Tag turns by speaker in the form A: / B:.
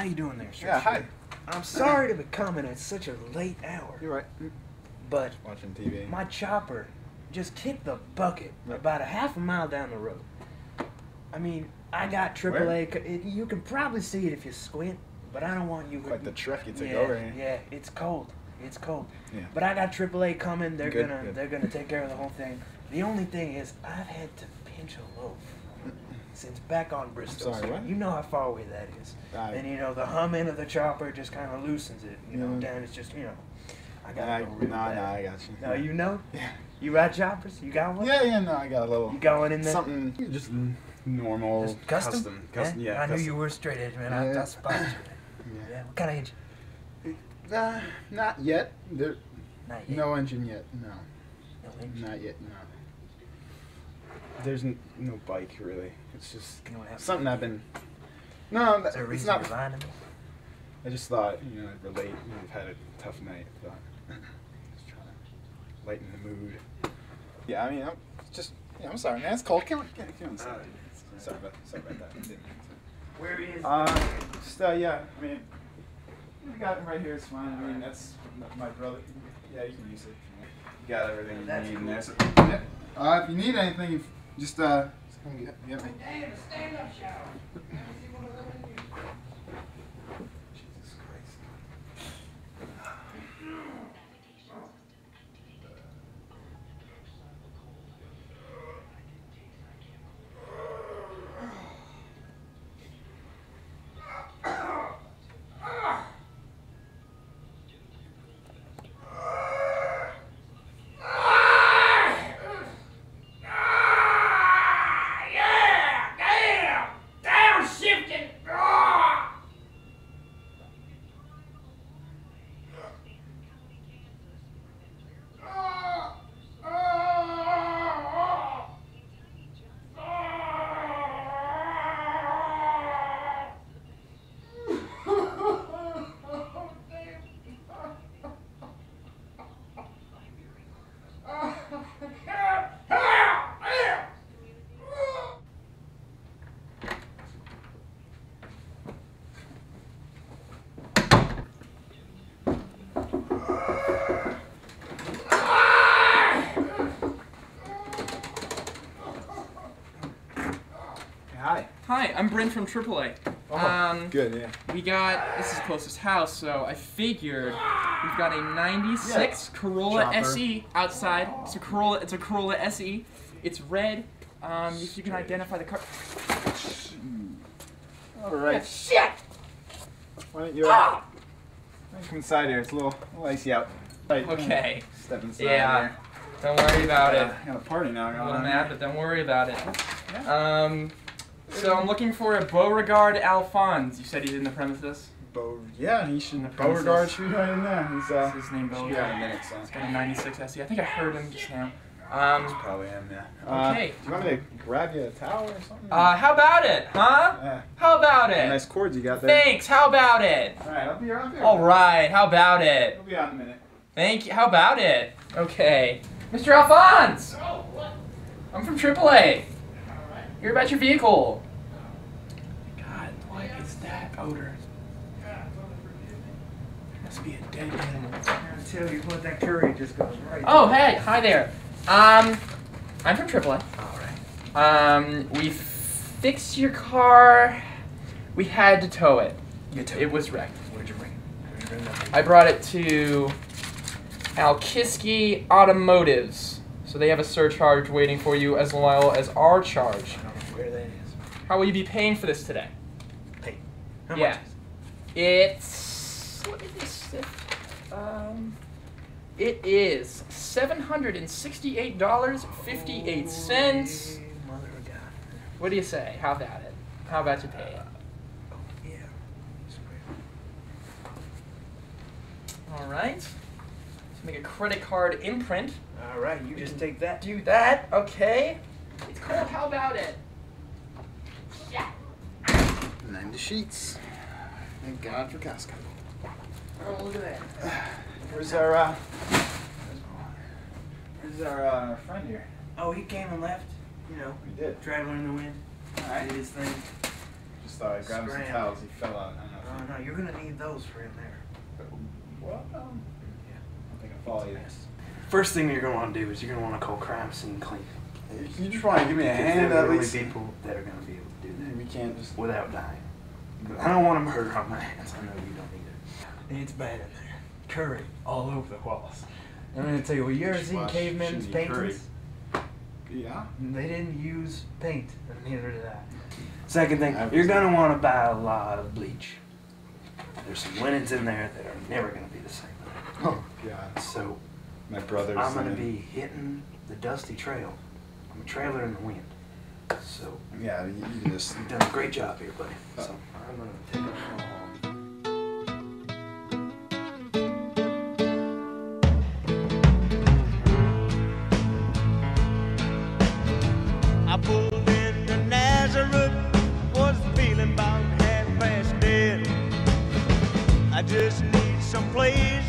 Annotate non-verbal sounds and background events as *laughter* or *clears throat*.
A: How you doing there, sir?
B: Yeah, hi.
A: I'm sorry to be coming at such a late hour,
B: You're right.
A: but
B: Watching TV.
A: my chopper just kicked the bucket
B: Right.
A: about a half a mile down the road. I mean, I got AAA. It, you can probably see it if you squint, but I don't want you.
B: Quite the trek you took
A: yeah,
B: over here.
A: Yeah, it's cold. It's cold.
B: Yeah.
A: But I got AAA coming. They're
B: Good,
A: gonna
B: good.
A: they're gonna take care of the whole thing. The only thing is, I've had to pinch a loaf since back on Bristol.
B: sorry?
A: You know how far away that is.
B: I-
A: and you know the humming of the chopper just kind of loosens it. You know,
B: Yeah.
A: Dan it's just you know. I got
B: I, no, no. I got you.
A: No, you know. *laughs*
B: Yeah.
A: You ride choppers? You got one?
B: Yeah, yeah, no, I got a little
A: You got one in there?
B: something just normal,
A: Just custom?
B: custom, custom, yeah.
A: I knew you were straight edge, man. I,
B: Yeah.
A: I spotted you. *laughs*
B: Yeah.
A: Yeah. What kind of engine?
B: Uh, not yet. There,
A: Not yet.
B: no engine yet. No,
A: No engine.
B: not yet. No. There's n- no bike really. It's just
A: You don't
B: something I've been. No,
A: Is there a
B: it's not.
A: you're lying to me?
B: I just thought, you know, I'd relate. You know, I've had a tough night. Thought, *clears throat* just trying to lighten the mood. Yeah, I mean, I'm just. Yeah, I'm sorry, man. It's cold. Come on, come on, come on. Sorry, sorry about, sorry about that. I didn't mean to.
A: Where is?
B: Uh, just uh, yeah. I mean, we got it right here. It's fine. I mean, that's my brother. Yeah, you can use it. You got everything you
A: That's
B: need in
A: cool.
B: there. So, yeah. Uh, if you need anything, just uh, just come get, get me.
A: Damn, stand up shower.
B: Jesus Christ.
C: Yeah! Damn! Downshifting! Ah! Ah! Ah! Ah!
B: Hi.
D: I'm Bryn from AAA.
B: Oh,
D: um,
B: good. Yeah.
D: we got this is the closest house, so I figured we've got a '96 Corolla
B: Chopper.
D: SE outside. It's a Corolla. It's a Corolla SE. It's red. Um, if you can identify the car.
B: All right.
D: Shit!
B: Why don't you uh, you come inside here? It's a little, a little icy out. Right.
D: Okay.
B: Step inside
D: Yeah.
B: here.
D: Don't worry about it.
B: Uh, got a party now
D: I'm a little mad, but don't worry about it. Um, so I'm looking for a Beauregard Alphonse. You said he's in the premises.
B: Bo- yeah, he
D: In
B: should.
D: the premises.
B: Beauregard should be right in there. He's uh.
D: Is his name
B: should be
D: Beauregard?
B: out in a minute, so.
D: He's got a '96 SE. I think I heard him just now. Um,
B: Probably him, yeah. Uh,
D: Okay.
B: Do you want me to grab you a towel or something?
D: uh, how about it, huh?
B: yeah.
D: How about it?
B: Nice cords you got there.
D: Thanks. How about it?
B: All right, I'll be around here.
D: All right. How about it?
B: I'll be out in a minute.
D: Thank you. How about it? Okay. Mr. Alphonse.
C: Oh, what?
D: I'm from AAA. You hear about your vehicle. God, what is that odor? Must be a dead animal.
A: I tell you what, that curry just goes right.
D: Oh, hey, hi there. Um, I'm from AAA.
A: All right.
D: Um, we fixed your car. We had to tow it.
A: You took
D: It was wrecked.
A: Where'd you bring? Where'd you bring that?
D: I brought it to Alkiski Automotives. So they have a surcharge waiting for you as well as our charge.
A: I don't that is.
D: How will you be paying for this today?
A: Hey, how
D: Yeah.
A: much
D: It's what is this? Um, it is seven hundred and sixty-eight dollars fifty-eight cents.
A: Mother of God.
D: What do you say? How about it? How about you pay it?
A: Oh, yeah.
D: All right. Let's make a credit card imprint.
A: All right, you just take that.
D: Do that, okay? It's called How About It? Yeah.
B: Ninety sheets. Thank God for Costco.
D: Oh, look at that.
B: Where's our uh? Where's our uh, friend here?
A: Oh, he came and left. You know,
B: he did.
A: traveler in the wind.
B: All right.
A: Did his thing.
B: Just thought I'd grab some towels. He fell out. I don't know. if
E: no, you're gonna need those for in there.
B: Well, um,
E: Yeah.
B: I think I follow you.
A: First thing you're gonna want to do is you're gonna want to call crime scene cleaning.
B: You just want to give me a hand
A: they're
B: at
A: the only
B: least.
A: people that are gonna be able to do that
B: We can't just.
A: without dying. I don't want a murder on my hands. I know you don't either.
E: It's bad in there. Curry all over the walls. I'm gonna tell you, well, you ever seen cavemen's paintings?
B: Yeah.
E: They didn't use paint, and neither did I.
A: Second thing, you're gonna want to buy a lot of bleach. There's some linens in there that are never gonna be the same.
B: Oh God.
A: So
B: My brother's.
A: I'm gonna
B: in-
A: be hitting the dusty trail. I'm a trailer in the wind. So
B: yeah, you, you just
A: you've done a great job here, buddy. Uh, so I'm gonna take a call.
F: I pulled into Nazareth, was feeling about half past dead. I just need some place.